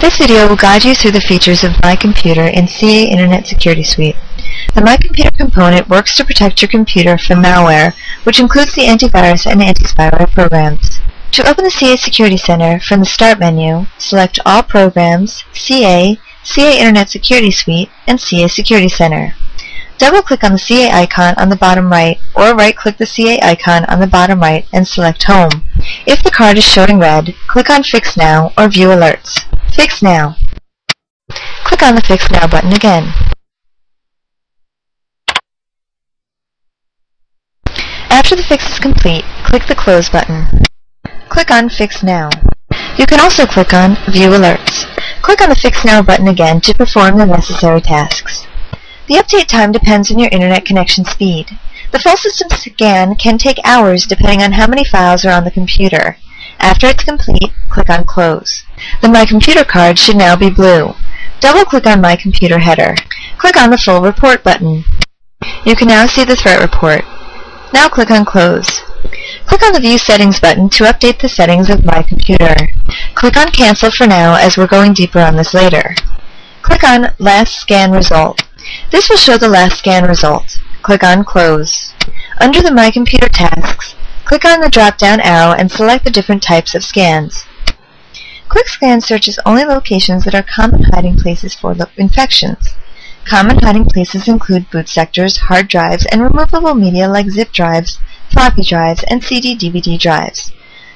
This video will guide you through the features of My Computer in CA Internet Security Suite. The My Computer component works to protect your computer from malware, which includes the antivirus and anti-spyware programs. To open the CA Security Center, from the Start menu, select All Programs, CA, CA Internet Security Suite, and CA Security Center. Double-click on the CA icon on the bottom right, or right-click the CA icon on the bottom right and select Home. If the card is showing red, click on Fix Now or View Alerts. Fix Now. Click on the Fix Now button again. After the fix is complete, click the Close button. Click on Fix Now. You can also click on View Alerts. Click on the Fix Now button again to perform the necessary tasks. The update time depends on your internet connection speed. The full system scan can take hours depending on how many files are on the computer. After it's complete, click on Close. The My Computer card should now be blue. Double-click on My Computer header. Click on the Full Report button. You can now see the threat report. Now click on Close. Click on the View Settings button to update the settings of My Computer. Click on Cancel for now as we're going deeper on this later. Click on Last Scan Result. This will show the last scan result. Click on Close. Under the My Computer tasks, click on the drop-down arrow and select the different types of scans. Quick Scan searches only locations that are common hiding places for infections. Common hiding places include boot sectors, hard drives, and removable media like zip drives, floppy drives, and CD-DVD drives.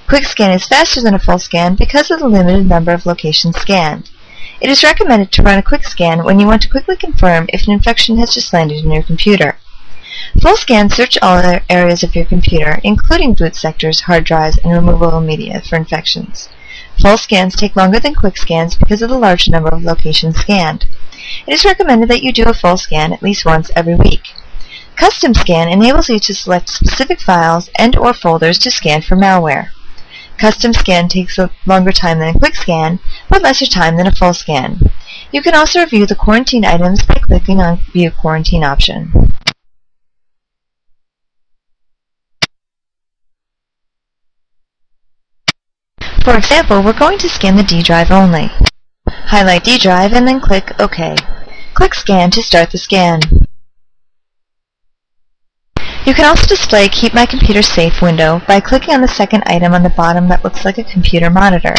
Quick Scan is faster than a full scan because of the limited number of locations scanned. It is recommended to run a quick scan when you want to quickly confirm if an infection has just landed in your computer. Full scans search all areas of your computer, including boot sectors, hard drives, and removable media for infections. Full scans take longer than quick scans because of the large number of locations scanned. It is recommended that you do a full scan at least once every week. Custom Scan enables you to select specific files and or folders to scan for malware. Custom scan takes a longer time than a quick scan, but lesser time than a full scan. You can also review the quarantine items by clicking on View Quarantine option. For example, we're going to scan the D drive only. Highlight D drive and then click OK. Click Scan to start the scan. You can also display Keep My Computer Safe window by clicking on the second item on the bottom that looks like a computer monitor.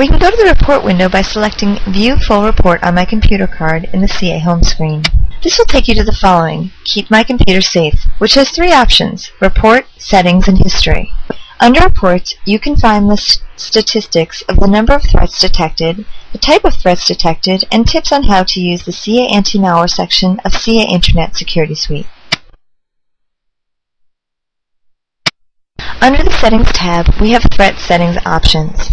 We can go to the Report window by selecting View Full Report on my computer card in the CA home screen. This will take you to the following, Keep My Computer Safe, which has three options, Report, Settings, and History. Under Reports, you can find the statistics of the number of threats detected, the type of threats detected, and tips on how to use the CA Anti-Malware section of CA Internet Security Suite. Under the Settings tab, we have Threat Settings options.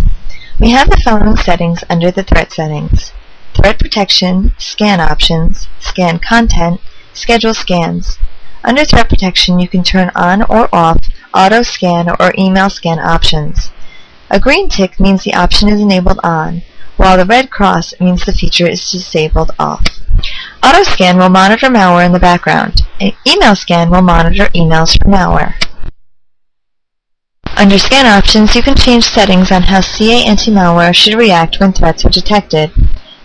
We have the following settings under the Threat Settings. Threat Protection, Scan Options, Scan Content, Schedule Scans. Under Threat Protection, you can turn on or off auto scan or email scan options. A green tick means the option is enabled on, while the red cross means the feature is disabled off. Auto scan will monitor malware in the background. Email scan will monitor emails for malware. Under Scan Options, you can change settings on how CA anti-malware should react when threats are detected.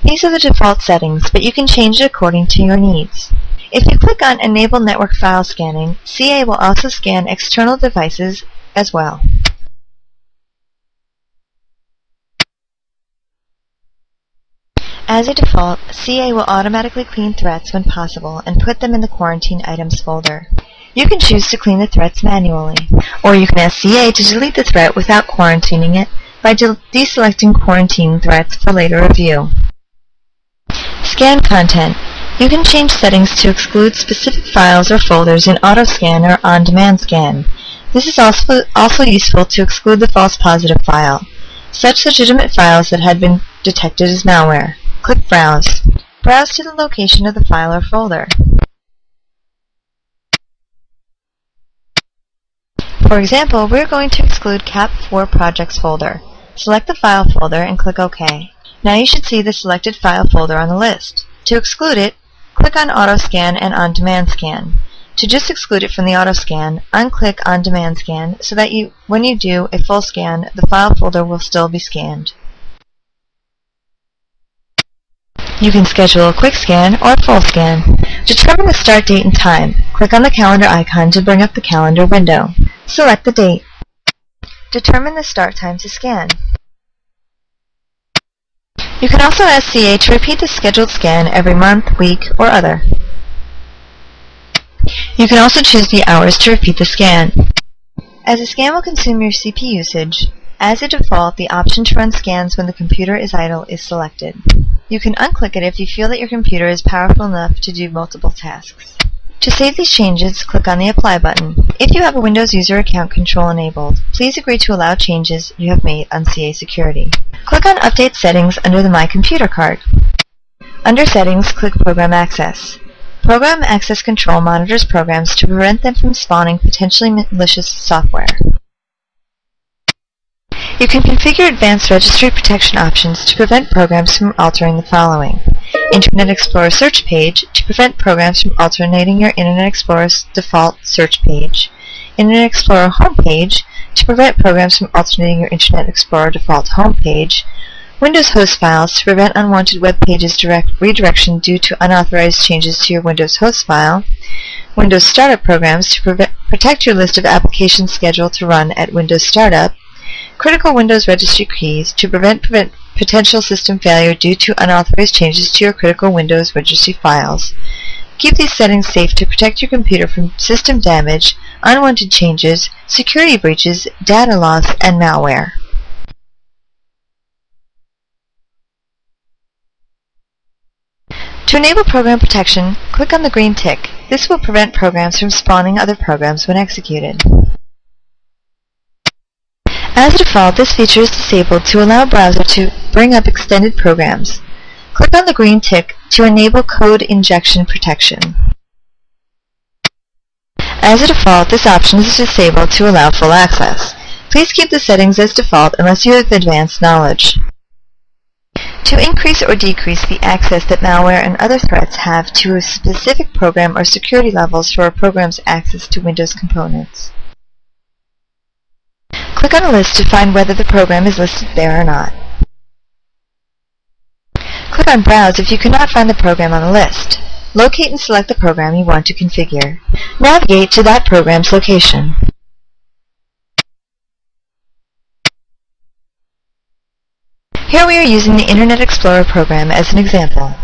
These are the default settings, but you can change it according to your needs. If you click on Enable Network File Scanning, CA will also scan external devices as well. As a default, CA will automatically clean threats when possible and put them in the Quarantine Items folder. You can choose to clean the threats manually, or you can ask CA to delete the threat without quarantining it by de deselecting quarantine threats for later review. Scan content. You can change settings to exclude specific files or folders in AutoScan or On-Demand Scan. This is also, also useful to exclude the false positive file, such legitimate files that had been detected as malware. Click Browse. Browse to the location of the file or folder. For example, we're going to exclude CAP4 Projects folder. Select the file folder and click OK. Now you should see the selected file folder on the list. To exclude it, Click on Auto Scan and On Demand Scan. To just exclude it from the auto scan, unclick On Demand Scan so that you, when you do a full scan, the file folder will still be scanned. You can schedule a quick scan or a full scan. Determine the start date and time. Click on the calendar icon to bring up the calendar window. Select the date. Determine the start time to scan. You can also ask CA to repeat the scheduled scan every month, week, or other. You can also choose the hours to repeat the scan. As a scan will consume your CPU usage, as a default, the option to run scans when the computer is idle is selected. You can unclick it if you feel that your computer is powerful enough to do multiple tasks. To save these changes, click on the Apply button. If you have a Windows User Account Control enabled, please agree to allow changes you have made on CA Security. Click on Update Settings under the My Computer card. Under Settings, click Program Access. Program Access Control monitors programs to prevent them from spawning potentially malicious software. You can configure advanced registry protection options to prevent programs from altering the following. Internet Explorer search page to prevent programs from alternating your Internet Explorer's default search page. Internet Explorer homepage to prevent programs from alternating your Internet Explorer default homepage. Windows host files to prevent unwanted web pages direct redirection due to unauthorized changes to your Windows host file. Windows startup programs to protect your list of applications scheduled to run at Windows Startup critical Windows registry keys to prevent, prevent potential system failure due to unauthorized changes to your critical Windows registry files. Keep these settings safe to protect your computer from system damage, unwanted changes, security breaches, data loss, and malware. To enable program protection, click on the green tick. This will prevent programs from spawning other programs when executed. As a default, this feature is disabled to allow browser to bring up extended programs. Click on the green tick to enable code injection protection. As a default, this option is disabled to allow full access. Please keep the settings as default unless you have advanced knowledge. To increase or decrease the access that malware and other threats have to a specific program or security levels for a program's access to Windows components. Click on a list to find whether the program is listed there or not. Click on Browse if you cannot find the program on the list. Locate and select the program you want to configure. Navigate to that program's location. Here we are using the Internet Explorer program as an example.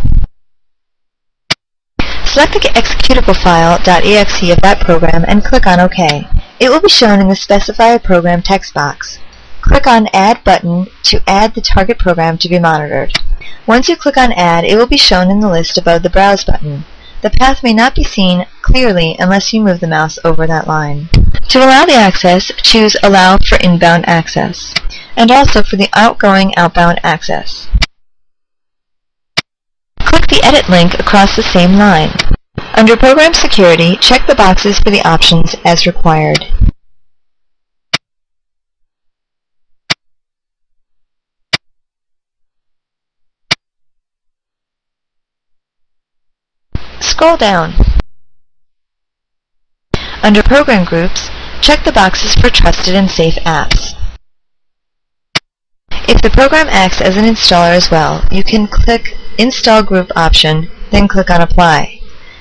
Select the executable file .exe of that program and click on OK. It will be shown in the Specify a Program text box. Click on Add button to add the target program to be monitored. Once you click on Add, it will be shown in the list above the Browse button. The path may not be seen clearly unless you move the mouse over that line. To allow the access, choose Allow for inbound access, and also for the outgoing outbound access. Click the Edit link across the same line. Under Program Security, check the boxes for the options as required. Scroll down. Under Program Groups, check the boxes for Trusted and Safe Apps. If the program acts as an installer as well, you can click Install Group option, then click on Apply.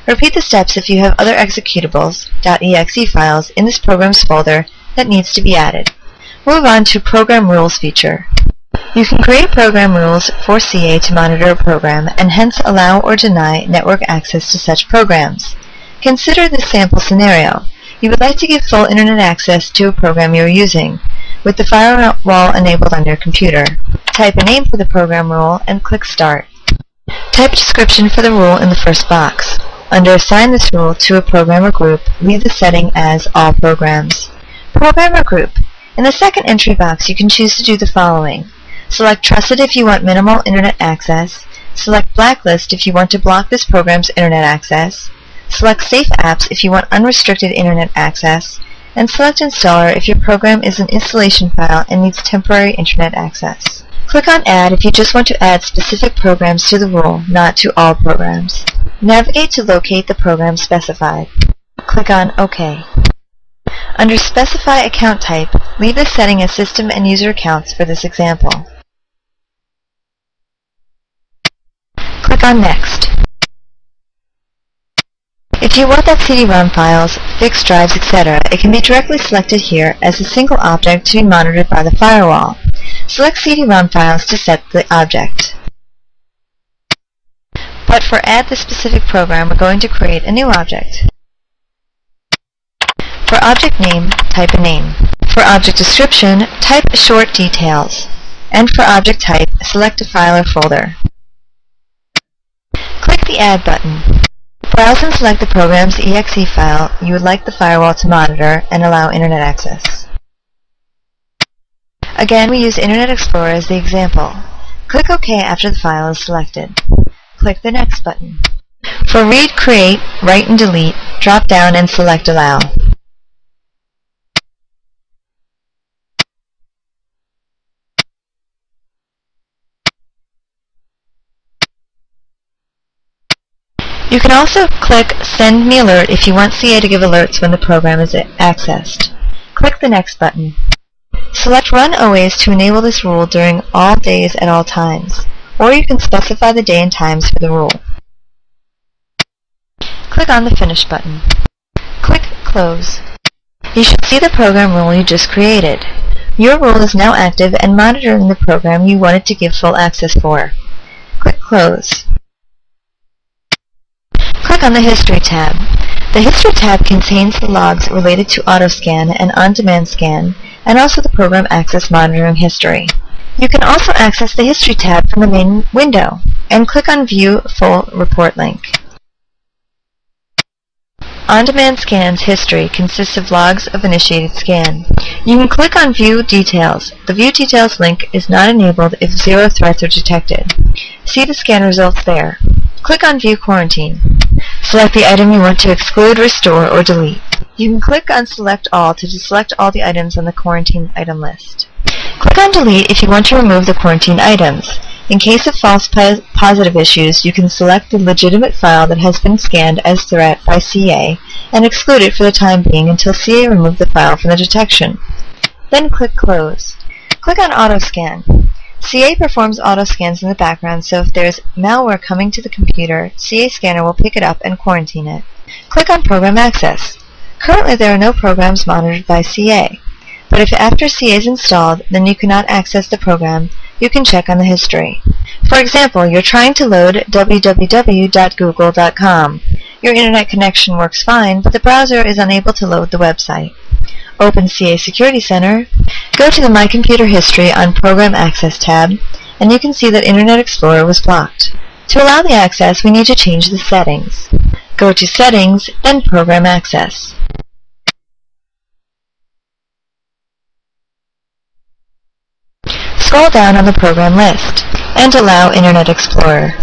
Repeat the steps if you have other executables .exe files in this program's folder that needs to be added. Move on to Program Rules feature. You can create program rules for CA to monitor a program and hence allow or deny network access to such programs. Consider this sample scenario. You would like to give full internet access to a program you are using, with the firewall enabled on your computer. Type a name for the program rule and click Start. Type a description for the rule in the first box. Under Assign this rule to a programmer group, leave the setting as All Programs. Programmer Group. In the second entry box, you can choose to do the following. Select Trusted if you want minimal Internet access. Select Blacklist if you want to block this program's Internet access. Select Safe Apps if you want unrestricted Internet access. And select Installer if your program is an installation file and needs temporary Internet access. Click on Add if you just want to add specific programs to the rule, not to all programs. Navigate to locate the program specified. click on OK. Under Specify Account Type, leave the setting as System and User Accounts for this example. Click on Next. If you want that CD-ROM files, fixed drives, etc., it can be directly selected here as a single object to be monitored by the firewall. Select CD-ROM files to set the object. But for add the specific program, we're going to create a new object. For object name, type a name. For object description, type short details. And for object type, select a file or folder. Click the Add button. Browse and select the program's exe file you would like the firewall to monitor and allow Internet access. Again, we use Internet Explorer as the example. Click OK after the file is selected. Click the Next button. For Read, Create, Write, and Delete, drop down and select Allow. You can also click Send Me Alert if you want CA to give alerts when the program is accessed. Click the Next button. Select Run always to enable this rule during all days at all times, or you can specify the day and times for the rule. Click on the Finish button. Click Close. You should see the program rule you just created. Your rule is now active and monitoring the program you wanted to give full access for. Click Close. Click on the History tab. The History tab contains the logs related to AutoScan and On-Demand Scan, and also the Program Access Monitoring History. You can also access the History tab from the main window, and click on View Full Report link. On-Demand Scan's history consists of logs of initiated scan. You can click on View Details. The View Details link is not enabled if zero threats are detected. See the scan results there. Click on View Quarantine. Select the item you want to exclude, restore, or delete. You can click on Select All to deselect all the items on the quarantine item list. Click on Delete if you want to remove the quarantine items. In case of false positive issues, you can select the legitimate file that has been scanned as threat by CA and exclude it for the time being until CA removes the file from the detection. Then click Close. Click on AutoScan. CA performs auto scans in the background, so if there's malware coming to the computer, CA Scanner will pick it up and quarantine it. Click on Program Access. Currently there are no programs monitored by CA, but if after CA is installed, then you cannot access the program, you can check on the history. For example, you're trying to load www.google.com. Your internet connection works fine, but the browser is unable to load the website. Open CA Security Center, go to the My Computer History on Program Access tab, and you can see that Internet Explorer was blocked. To allow the access, we need to change the settings. Go to Settings, then Program Access. Scroll down on the program list, and allow Internet Explorer.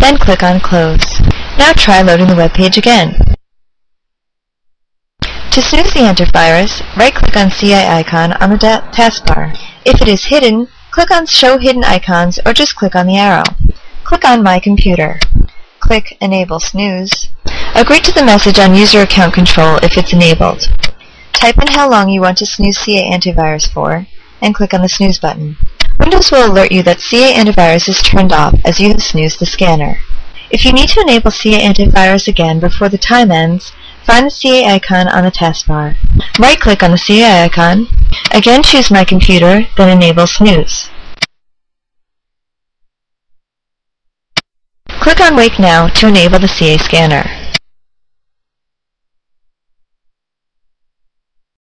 Then click on Close. Now try loading the web page again. To snooze the antivirus, right-click on CA icon on the taskbar. If it is hidden, click on Show Hidden Icons or just click on the arrow. Click on My Computer. Click Enable Snooze. Agree to the message on User Account Control if it's enabled. Type in how long you want to snooze CA antivirus for, and click on the Snooze button. Windows will alert you that CA Antivirus is turned off as you have snoozed the scanner. If you need to enable CA Antivirus again before the time ends, find the CA icon on the taskbar. Right-click on the CA icon, again choose My Computer, then Enable Snooze. Click on Wake Now to enable the CA scanner.